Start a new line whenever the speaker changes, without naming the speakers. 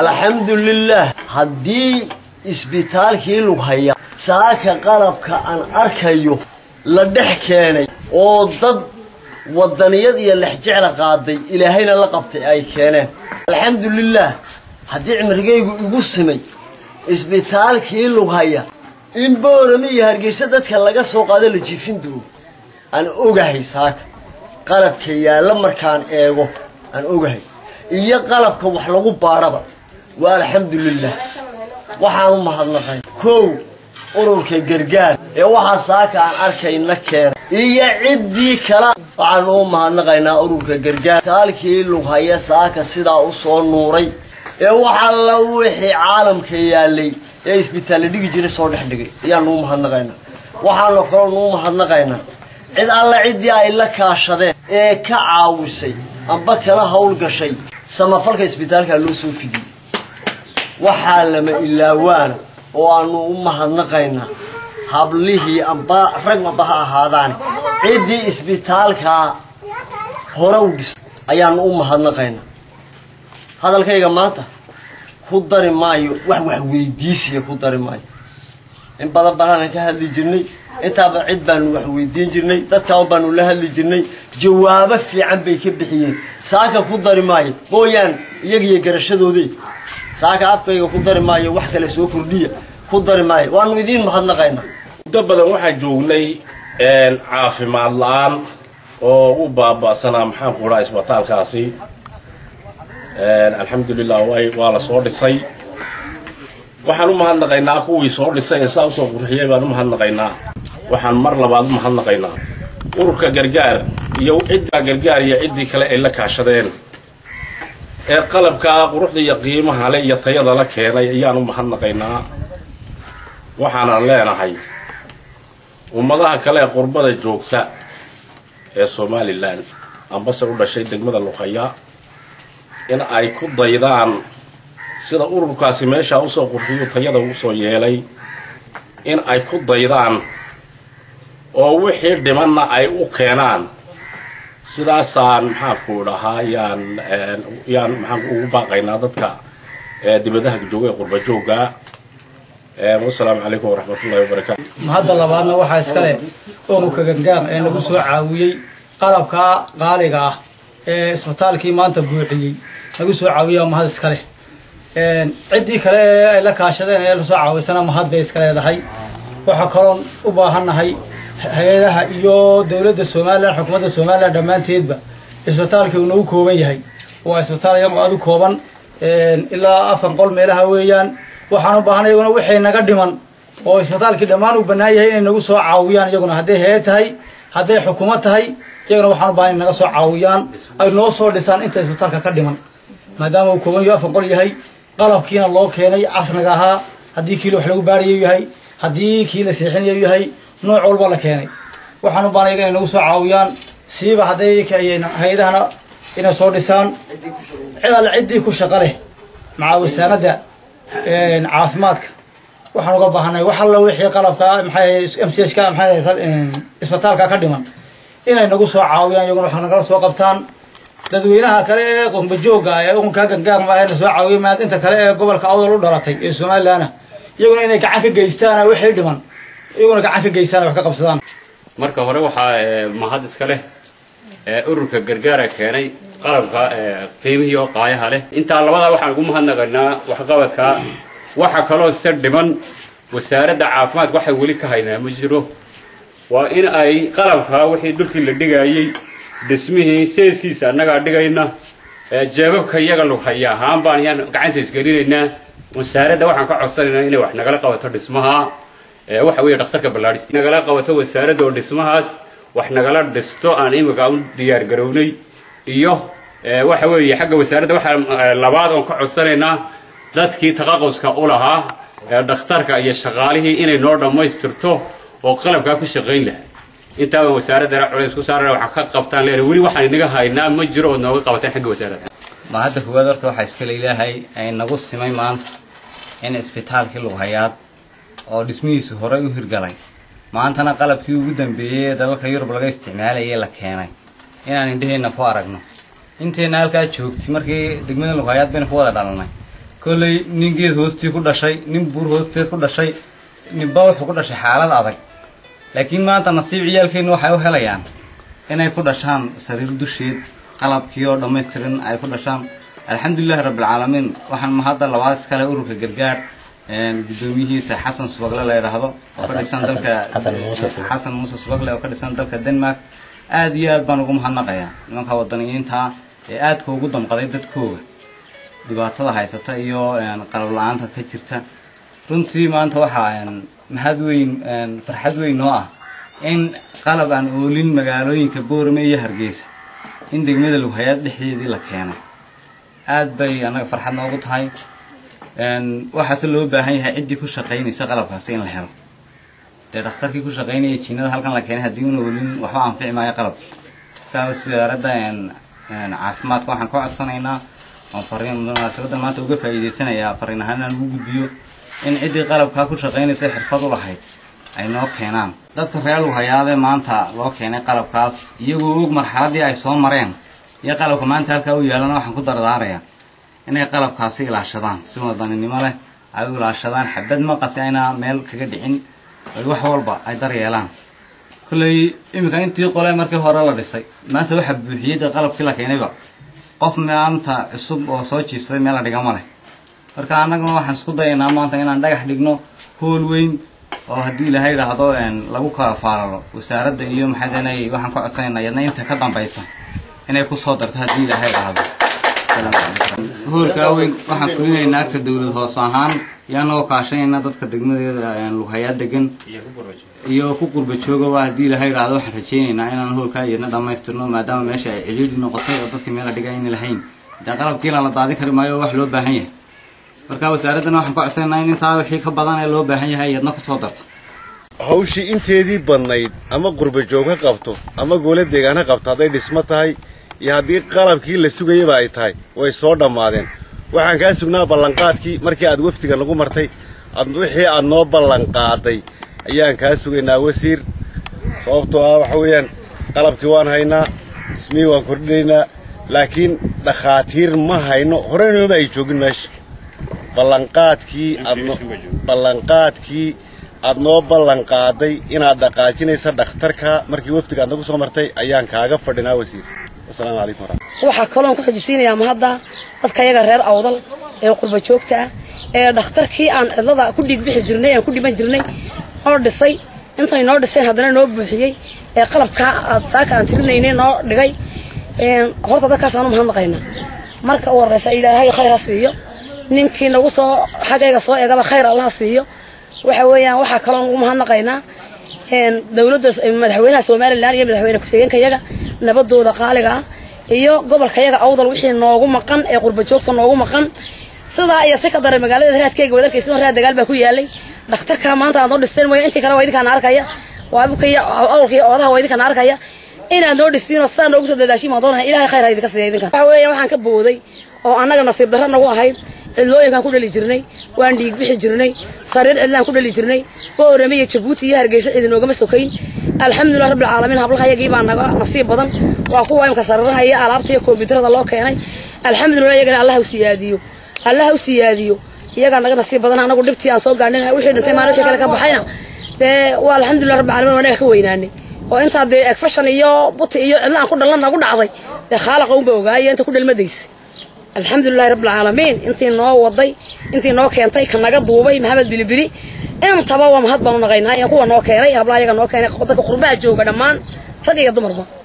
alxamdulilaah haddii isbitaalkii lughaya saaka qalabka aan arkayo la dhex keenay oo dad wadaniyad iyo lexjecla qaaday ilaahayna la qabtay ay keeneen. Alxamdulilaah haddii cimrigaygu igu simay isbitaalkii lughaya in boorame iyo hargeysa dadka laga soo qaado la jiifin doono. Aan ogahay saaka qalabka yaalla markaan eego aan ogahay. Iyo qalabka wax lagu baadhaba waa alxamdulilah waxaan u mahadnaqay. Kow ururka gargaar ee waxaa saaka aan arkayna keenay iyo ciddii kale waxaanu u mahadnaqaynaa ururka gargaar. Isbitaalkii lughaya saaka sidaa u soo nuuray ee waxaa la wixii caalamka yaalay ee isbitaalla dhigi jiray soo dhex dhigay. Ayaanu u mahadnaqaynaa. Waxaana kaloo nuu mahadnaqaynaa. Cid alla ciddii ay la kaashadeen ee ka caawisay amba kala hawl gashay samafalka isbitaalka loo soo fidiyey waxaa lama ilaawaana oo aanu u mahadnaqaynaa hablihii amba rag amba ha ahaadaane ciddii isbitaalkaa hore ayaanu u mahadnaqaynaa hadalkayga maanta ku dari maayo wax wax weydiisiya ku dari maayo. In badan banaanan ka hadli jirnay intaaba cid baanu wax weydiin jirnay dadkaan baanu la hadli jirnay. Jawaabo fiican bay ka bixiyeen. Saaka ku dari maayo. Mooyaan iyagiyo garashadoodii saaka afkayga ku dari maayo wax kale soo kordhiya ku dari maayo. Waanu idiin mahadnaqaynaa
muddo badan waxaa joognay caafimaad la'aan oo u baaba'sanaa maxaan ku dhaha isbitaalkaasi. Alxamdulilah waa la soo dhisay. Waxaan u mahadnaqaynaa kuwii soo dhisay ee saa u soo qurxiyay baan u mahadnaqaynaa waxaan mar labaad u mahadnaqaynaa ururka gargaar iyo ciddaa gargaar iyo ciddii kale ay la kaashadeen ee qalabkaa quruxda iyo qiimaha le iyo tayada la keenay ayaan u mahadnaqaynaa. Waxaanan leenahay ummadaha kale ee qurbada joogta ee somalilan ambase u dhashay degmada luqaya in ay ku daydaan sida ururkaasi meeshaa u soo qurxiyo tayada u soo yeelay in ay ku daydaan oo wixii dhimanna ay u keenaan sidaasaan maxaanku dhahaa yaan yaan maxaan ugu baaqaynaa dadka dibadaha jooga ee qurba joogga wasalaamu calaykum waraxmatullahi wabarakaatu
hadda labaadna waxaa iskale ururka gangaar ee nagu soo caawiyey qalabka qaaliga ah ee isbitaalkii maanta buuxiyey. Nagu soo caawiya mahad iskale. Ciddii kale ee ay la kaashadeen ee la soo caawisana mahad bay iska leedahay. Waxaa kaloon u baahannahay hay'adaha iyo dowladda somalilan xukuumadda somalilan dhammaanteedba isbitaalkii uu nagu kooban yahay. Waa isbitaal yar oo aad u kooban ilaa afar qol meelaha weeyaan. Waxaan u baahanay iyaguna wixii naga dhiman oo isbitaalkii dhammaan uu bannaan yahay inay nagu soo caawiyaan iyaguna. Hadday hay'ad tahay hadday xukuumad tahay iyaguna waxaan u baahan naga soo caawiyaan ay noo soo dhisaan inta isbitaalka ka dhiman. Maadaama uu kooban yaho afar qol yahay qalabkiina loo keenay casriga ahaa. Haddii kii wax lagu baarayo yahay haddii kii la seexinayo yahay nooc walba la keenay. Waxaan u baanay inay nagu soo caawiyaan. Siiba hadday hay'adahana inay soo dhisaan. Cid ciddii ku shaqa leh maca wasaanadda caafimaadka. Waxaan uga baahanay wax alla wixii qalabka maxay m c h ka maxay isbitaalka ka dhiman. Inay nagu soo caawiyaan iyaguna wax nagala soo qabtaan. Dadweynaha kale ee qurba joogga ee ukunkaa gangaar maaha na soo caawiya maad inta kale ee gobolka awdal u dhalatay ee somalilanah iyaguna inay gacan ka geystaan wixii dhiman iyaguna gacan ka geystaan wax ka qabsadaan.
Marka hore waxaa mahad iska leh ururka gargaara keenay qalabka qiimihii oo qaayaha leh. Intaa labadaa waxaan ugu mahadnaqaynaa waxqabadka. Waxa kaloo se dhiman wasaaradda caafimaadka waxay weli ka haynaa ma jiro. Waa in ay qalabka wixii dhulkii la dhigaayey dhismihii seeskiisa annagaa dhigayna jeebabka iyaga lughaya ahaan baan yaan gacanta isgelinaynaa wasaaradda waxaan ka codsanaynaa inay wax nagala qabato dhismaha waxa weeye dhakhtarka ballaadhista nagala qabato wasaaradda dhismahaas wax nagala dhisto aan imika u diyaar garownay. Iyo waxa weeye xagga wasaaradda waxaa labaad oon ka codsanaynaa dadkii taqaquska u lahaa dhakhtarka iyo shaqaalihii inay noo dhammaystirto oo qalabkaa ku shaqayn lahaa. Intaaba wasaaradda culays ku saarana waxaan ka qabtaan leena weli waxaan inaga haynaa ma jiro ood nooga qabateen xagga wasaaradda.
Ma hadda koowaad horta waxaa iskale ilaahay ay nagu simay maanta in isbitaalkii lughayaad oo dhismihiisu horey u hirgalay. Maantana qalabkii ugu dambeeyey ee dalalka yurub laga isticmaalayay la keenay. Inaan indhaheenna ku aragno. Inteenna halkaa joogtay markii degmada lughayaad baynu ku wada dhalanay. Kolley nin geed hoostii ku dhashay nin buur hoosteed ku dhashay ninba wuxuu ku dhashay xaalad adag. Laakiin maanta nasiib ciyaalkeennu waxay u helayaan inay ku dhashaan sariir dusheed qalabkii oo dhammaystiran ay ku dhashaan. Alxamdulilahi rabbilcaalamiin waxaan mahadda labaad iskale ururka gargaar gudoomiyihiisa xasan subagle la yidhaahdo oo ka dhisan dalka xasan muuse. subagle oo ka dhisan dalka denmark aad iyo aad baan ugu mahadnaqayaa. Nimanka wadaniyiinta ee aadka ugu damqaday dadkooga dhibaatada haysata iyo qalab la'aanta ka jirta. Runtii maanta waxaa mahad weyn farxad weyn noo ah in qalab aan oolin magaalooyinka boorame iyo hargeysa in degmada lughayaad dhexdeedii la keenay. Aad bay annaga farxad noogu tahay waxaase loo baahan yahay ciddii ku shaqaynaysa qalabkaasi in la helo. Dee dhakhtarkii ku shaqaynaya jiinada halkan la keenay haddii una olin waxba anfici maayo qalabkii. Markaa wasaaradda caafimaadka waxaan ka codsanaynaa oon fariin munaasabadan maanta uga faa'iidaysanayaa fariin ahaan inaan ugu gudbiyo in ciddii qalabkaa ku shaqaynaysa xirfad u lahayd ay noo keenaan. Dadka reer lughayaadee maanta loo keenay qalabkaas iyagoo og marxaladdii ay soo mareen iyo qalabka maanta halkaa u yaalana waxaan ku dardaarayaa inay qalabkaasi ilaashadaan. Si wadaninimo leh ay u ilaashadaan. Xabad maqasi ayna meel kaga dhicin. Ay wax walba ay daryeelaan. Kolley iminka intii qole markii hore la dhisay maanta waxaa buuxiyey dee qalabkii la keenayba. Qof maanta cusub oo soo jiifsaday meel la dhigama leh. Marka annaguna waxaan isku dayaynaa maanta inaan dhagax dhigno hool weyn oo haddii ilaahay idhaahdo lagu kala faalalo wasaaradda iyo maxaydeenay waxaan ka codsanaynaa yadna inta ka dambaysa inay ku soo darto haddii ilaahay idhaahdo hoolkaa weyn waxaan fulinaynaa agta dawlad hoos ahaan. Iyaanagoo kaashanayna dadka degmadeeda lughayaa degan iyo ku qurba joogaba haddii ilaahay idhaahdo waxaan rajaynaynaa inaan hoolkaa iyadna dhammaystirno maadaama meesha ay ciliidhi noqotay oo dadka meela dhiga ayna lahayn. Dee qalabkiila la daadin kari maayo wax loo baahan yahay. Marka wasaaraddana waxaan ka codsanaynaa in intaa wixii ka badan ee loo baahan yahay iyadna ku soo darto.
Hawshii inteedii badnayd ama qurba joog ha qabto ama goole deegaan ha qabto hadday dhismo tahay iyo haddii qalabkii la sugayaba ay tahay way soo dhammaadeen. Waxaan kaa sugnaa ballanqaadkii markii aad wafdiga nagu martay wixii aad noo ballanqaaday ayaan kaa sugaynaa wasiir. Sababtoo ah waxa weeyaan qalabkii waan haynaa dhismihii waan kordhinaynaa laakiin dhakhaatiir ma hayno. Horenooma ay joogin meesha. Ballanqaadkii aad noo ballanqaaday inaad dhaqaajinaysa dhakhtarka markii wafdiga aad nagu soo martay ayaan kaaga fadhinaa wasiir
waxaa kaloon ku xojisiinayaa mahadda dadka yaga reer awdal ee qurba joogta ah ee dhakhtarkii aan cidlada ku dhiigbixi jirnay aan ku dhiban jirnay noo dhisay. Intay noo dhiseen haddana noo buuxiyey ee qalabkaa saaka aan tirinaynay noo dhigay. Horta dadkaasaan u mahadnaqaynaa marka u horreysa ilaahay khayr ha siiyo. Ninkii nagu soo xaggayga soo eegaba khayr allah siiyo. Waxa weeyaan waxaa kaloon ugu mahadnaqaynaa dowladda madaxweynaha somalilan iyo madaxweyne ku-xigeenka yaga nabadooda qaaliga ah iyo gobolka yaga awdal wixii noogu maqan ee qurba noogu maqan. Sidaa iyo si ka daray magaalada raadkeyga wadarkaysa raad dagaal baa ku yaalay. Dhakhtarka maanta aad noo dhisteen mooya intii kale waa idinkaana arkaya. Waabuka iyo awalka iyo oodaha waa idinkaana arkaya. Inaad noo dhistiinoo sidaa noogu soo dadaashiin doonahay. Ilahay khayr ha idinka siiya idinkan waxa weeya waxaan ka booday oo annaga nasiib darra nagu ahayd. Cidlooyinkaan ku dhali jirnay waan dhiig bixi jirnay sariir cidlaan ku dhali jirnay boorame iyo jabuuti iyo hargeysa cidi noogama sokayn alxamdulilah rabbil caalamiin hablaha yagii baa naga nasiib badan. Waa kuwa imka sariiraha iyo alaabta iyo kombiyuutarada loo keenay. Alxamdulilah iyagana allah u siyaadiyo. Allah u siyaadiyo. Iyagaa naga nasiib badan anagu dhibtii aan soo gaadhin wixii dhintay maalin wixii kale ka baxayna. Dee waa alxamdulilah rabbil caalamiin waa naga ka weynaanay. Oo intaa dee egfashan iyo buti iyo cidlaan ku dhalan nagu dhacday. Dee khaalaqa unba ogaayo inta ku dhalmadaysa alxamdulilahi rabbilcaalamiin intii noo waday intii noo keentay ka naga duubay maxamed bilibili أنا تبا وهم هذبا ونغينا يقوه نوكيني أبلا يقوه نوكيني خوتك خربا جو قدمان فقير دمر ما.